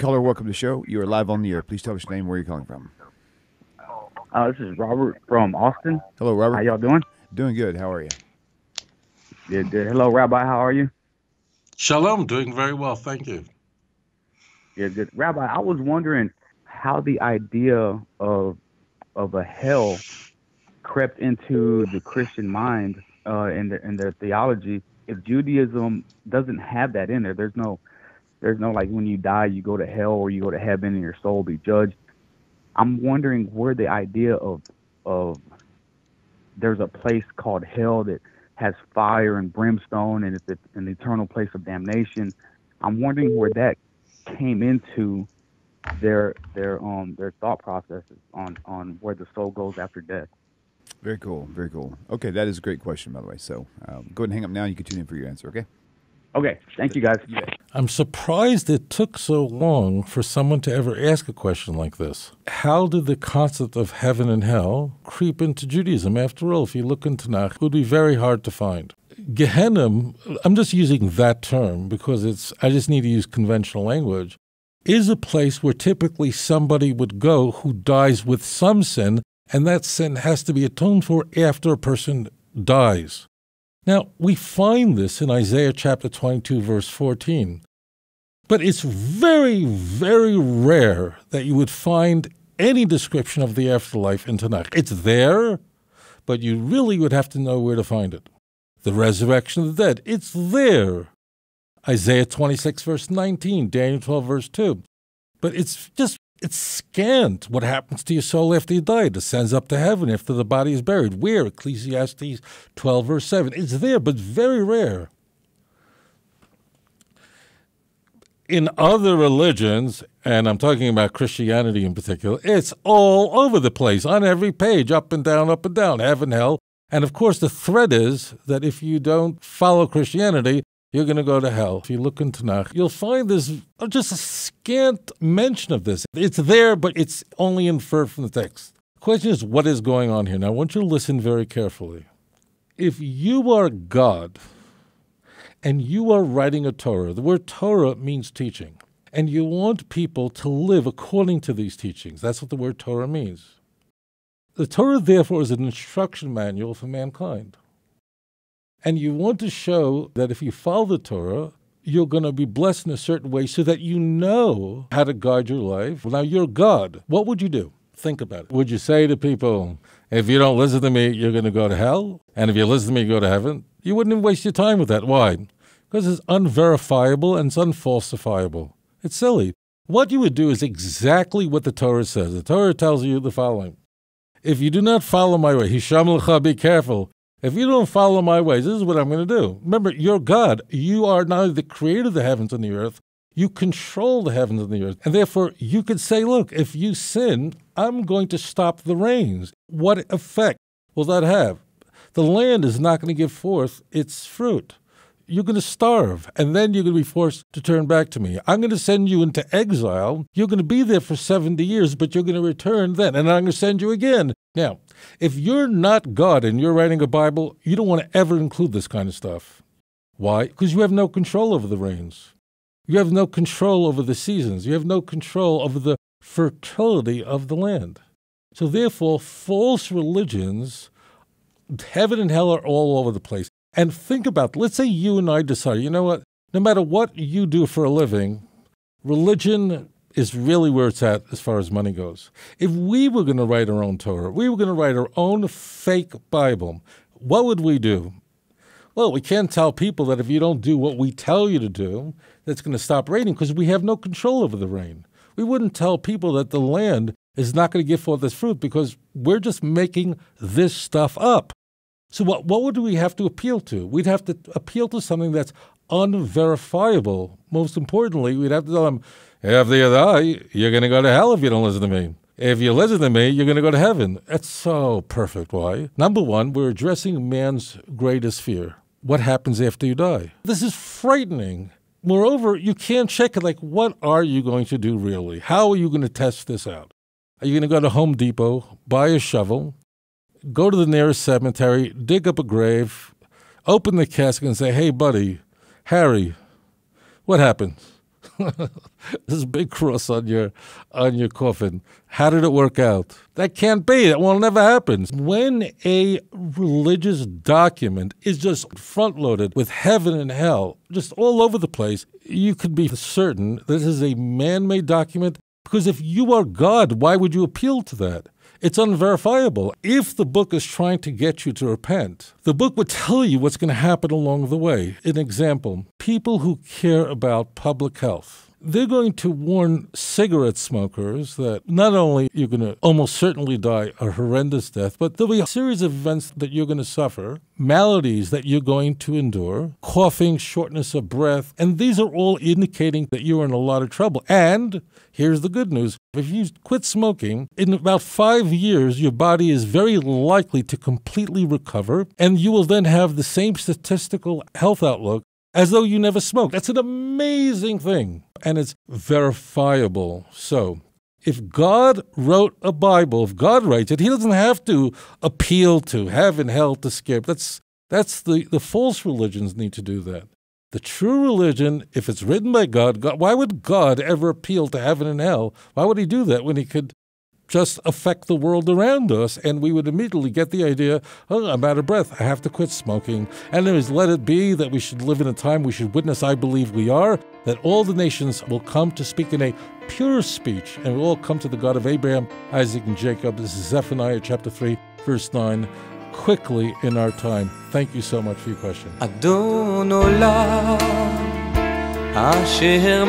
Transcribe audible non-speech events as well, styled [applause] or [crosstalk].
Caller, welcome to the show. You are live on the air. Please tell us your name, where you're calling from. Uh, this is Robert from Austin. Hello, Robert. How y'all doing? Doing good. How are you? Good, good. Hello, Rabbi. How are you? Shalom, doing very well, thank you. Good, good. Rabbi, I was wondering how the idea of of a hell crept into the Christian mind uh, and their, and their theology. If Judaism doesn't have that in there, there's no there's no like when you die you go to hell or you go to heaven and your soul will be judged. I'm wondering where the idea of of there's a place called hell that has fire and brimstone and it's an eternal place of damnation. I'm wondering where that came into their their um their thought processes on on where the soul goes after death. Very cool. Very cool. Okay, that is a great question, by the way. So um, go ahead and hang up now. You can tune in for your answer. Okay. Okay. Thank you, guys. I'm surprised it took so long for someone to ever ask a question like this. How did the concept of heaven and hell creep into Judaism? After all, if you look in Tanakh, it would be very hard to find. Gehenna, I'm just using that term because it's I just need to use conventional language, is a place where typically somebody would go who dies with some sin, and that sin has to be atoned for after a person dies. Now, we find this in Isaiah chapter 22, verse 14. But it's very, very rare that you would find any description of the afterlife in Tanakh. It's there, but you really would have to know where to find it. The resurrection of the dead, it's there. Isaiah 26, verse 19, Daniel 12, verse 2. But it's just it's scant what happens to your soul after you die. It descends up to heaven after the body is buried. Where? Ecclesiastes 12, verse 7. It's there, but very rare. In other religions, and I'm talking about Christianity in particular, it's all over the place, on every page, up and down, up and down, heaven, hell. And of course, the threat is that if you don't follow Christianity, you're going to go to hell. If you look in Tanakh, you'll find there's just a scant mention of this. It's there, but it's only inferred from the text. The question is, what is going on here? Now, I want you to listen very carefully. If you are God and you are writing a Torah, the word Torah means teaching, and you want people to live according to these teachings, that's what the word Torah means. The Torah, therefore, is an instruction manual for mankind. And you want to show that if you follow the Torah, you're going to be blessed in a certain way so that you know how to guide your life. Now, you're God. What would you do? Think about it. Would you say to people, if you don't listen to me, you're going to go to hell? And if you listen to me, you go to heaven? You wouldn't even waste your time with that. Why? Because it's unverifiable and it's unfalsifiable. It's silly. What you would do is exactly what the Torah says. The Torah tells you the following If you do not follow my way, Hisham be careful. If you don't follow my ways, this is what I'm going to do. Remember, you're God. You are not only the creator of the heavens and the earth, you control the heavens and the earth. And therefore, you could say, look, if you sin, I'm going to stop the rains. What effect will that have? The land is not going to give forth its fruit. You're going to starve, and then you're going to be forced to turn back to me. I'm going to send you into exile. You're going to be there for 70 years, but you're going to return then, and I'm going to send you again. Now, if you're not God and you're writing a Bible, you don't want to ever include this kind of stuff. Why? Because you have no control over the rains. You have no control over the seasons. You have no control over the fertility of the land. So, therefore, false religions, heaven and hell are all over the place. And think about, let's say you and I decide, you know what, no matter what you do for a living, religion is really where it's at as far as money goes. If we were going to write our own Torah, we were going to write our own fake Bible, what would we do? Well, we can't tell people that if you don't do what we tell you to do, that's going to stop raining because we have no control over the rain. We wouldn't tell people that the land is not going to give forth this fruit because we're just making this stuff up. So, what, what would we have to appeal to? We'd have to appeal to something that's unverifiable. Most importantly, we'd have to tell them, after you die, you're going to go to hell if you don't listen to me. If you listen to me, you're going to go to heaven. That's so perfect. Why? Number one, we're addressing man's greatest fear what happens after you die. This is frightening. Moreover, you can't check it like, what are you going to do really? How are you going to test this out? Are you going to go to Home Depot, buy a shovel, go to the nearest cemetery, dig up a grave, open the casket, and say, hey, buddy, Harry, what happened?" [laughs] There's a big cross on your on your coffin. How did it work out? That can't be. That will never happen. When a religious document is just front loaded with heaven and hell, just all over the place, you could be certain this is a man made document. Because if you are God, why would you appeal to that? It's unverifiable. If the book is trying to get you to repent, the book would tell you what's going to happen along the way. An example people who care about public health they're going to warn cigarette smokers that not only you're going to almost certainly die a horrendous death, but there'll be a series of events that you're going to suffer, maladies that you're going to endure, coughing, shortness of breath, and these are all indicating that you're in a lot of trouble. And here's the good news if you quit smoking, in about five years, your body is very likely to completely recover, and you will then have the same statistical health outlook as though you never smoked. That's an amazing thing, and it's verifiable. So, if God wrote a Bible, if God writes it, He doesn't have to appeal to heaven, hell to skip. That's that's the, the false religions need to do that. The true religion, if it's written by God, God, why would God ever appeal to heaven and hell? Why would He do that when He could just affect the world around us. And we would immediately get the idea, oh, I'm out of breath. I have to quit smoking. And it is let it be that we should live in a time we should witness, I believe we are, that all the nations will come to speak in a pure speech, and we'll all come to the God of Abraham, Isaac, and Jacob. This is Zephaniah chapter 3, verse 9. Quickly in our time. Thank you so much for your question. Adon Olam, Asher